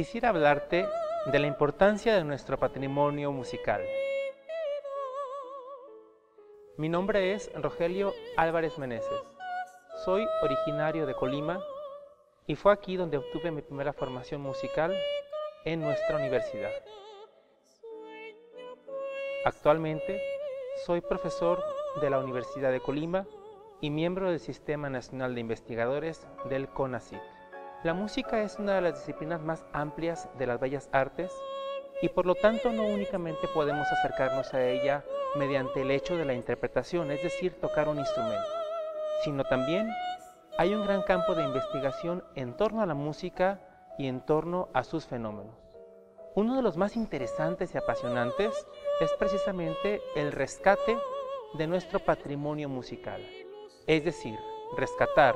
quisiera hablarte de la importancia de nuestro patrimonio musical. Mi nombre es Rogelio Álvarez Meneses. Soy originario de Colima y fue aquí donde obtuve mi primera formación musical en nuestra universidad. Actualmente soy profesor de la Universidad de Colima y miembro del Sistema Nacional de Investigadores del CONACYT. La música es una de las disciplinas más amplias de las bellas artes y por lo tanto no únicamente podemos acercarnos a ella mediante el hecho de la interpretación, es decir, tocar un instrumento, sino también hay un gran campo de investigación en torno a la música y en torno a sus fenómenos. Uno de los más interesantes y apasionantes es precisamente el rescate de nuestro patrimonio musical, es decir, rescatar,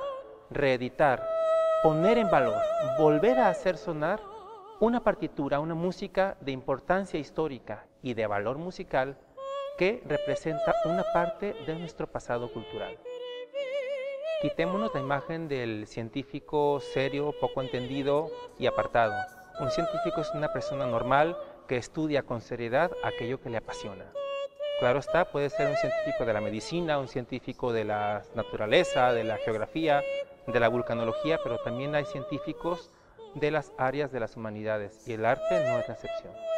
reeditar, poner en valor, volver a hacer sonar una partitura, una música de importancia histórica y de valor musical que representa una parte de nuestro pasado cultural. Quitémonos la imagen del científico serio, poco entendido y apartado. Un científico es una persona normal que estudia con seriedad aquello que le apasiona. Claro está, puede ser un científico de la medicina, un científico de la naturaleza, de la geografía, de la vulcanología, pero también hay científicos de las áreas de las humanidades y el arte no es la excepción.